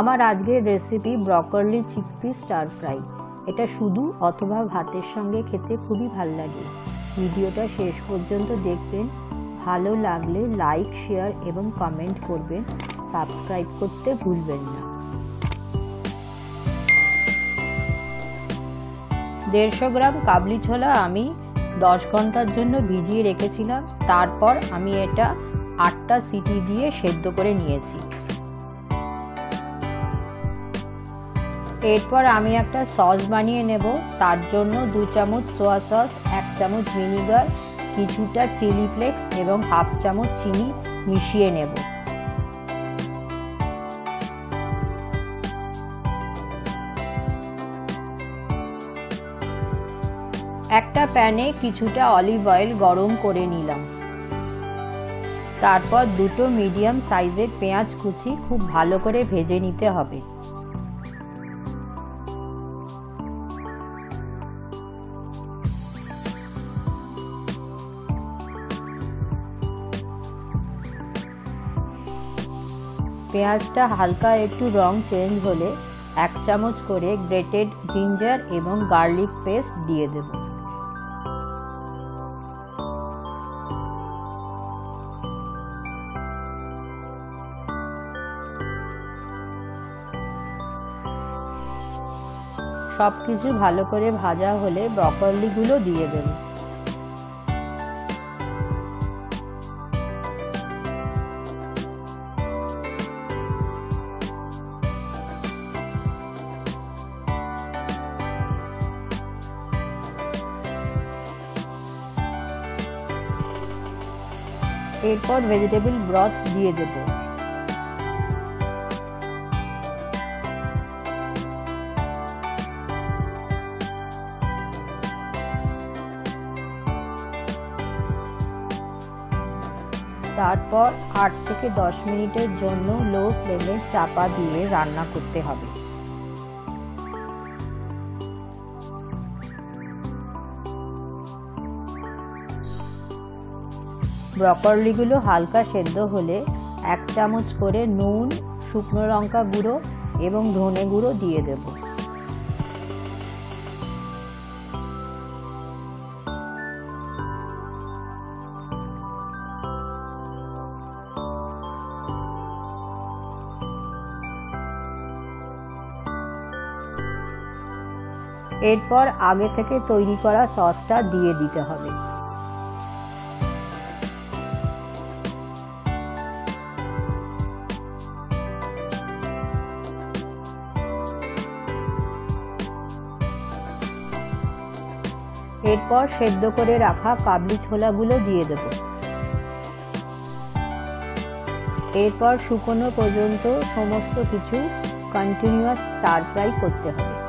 আমার আজকের recipe broccoli chickpea stir fry এটা শুধু অথবা ভাতের সঙ্গে খেতে খুবই ভালো লাগে। ভিডিওটা শেষ পর্যন্ত দেখবেন। ভালো লাগলে লাইক শেয়ার এবং কমেন্ট করবেন। সাবস্ক্রাইব করতে ভুলবেন না। দেড়শো গ্রাম কাবলি ছোলা আমি দশ ঘণ্টার জন্য ভিজিয়ে রেখেছিলাম। তারপর আমি এটা আটটা সিটি দিয়ে সেদ্ধ করে নিয়েছি। এরপর আমি একটা সস বানিয়ে নেব। তার জন্য দু চামচ সোয়া সস এক চামচ ভিনিগার কিছুটা চিলি ফ্লেক্স এবং হাফ চামচ চিনি মিশিয়ে নেব। একটা প্যানে কিছুটা অলিভ অয়েল গরম করে নিলাম। তারপর দুটো মিডিয়াম সাইজের পেঁয়াজ কুচি খুব ভালো করে ভেজে নিতে হবে। পেঁয়াজটা হালকা একটু রং চেঞ্জ হলে এক চামচ করে গ্রেটেড জিঞ্জার এবং গার্লিক পেস্ট দিয়ে দেব। সব কিছু ভালো করে ভাজা হলে ব্রকলিগুলো দিয়ে দেবো। এরপর ভেজিটেবল ব্রথ দিয়ে দেব। তারপর আট থেকে দশ মিনিটের জন্য লো ফ্লেমে চাপা দিয়ে রান্না করতে হবে। ব্রকলিগুলো হালকা সেদ্ধ হলে এক চামচ করে নুন, শুকনো লঙ্কা গুঁড়ো এবং ধনে গুঁড়ো দিয়ে দেব। এরপর আগে থেকে তৈরি করা সসটা দিয়ে দিতে হবে। এরপর সেদ্ধ করে রাখা কাবলি ছোলাগুলো দিয়ে দেব। এরপর শুকনো পর্যন্ত সমস্ত কিছু কন্টিনিউয়াস স্টার ফ্রাই করতে হবে।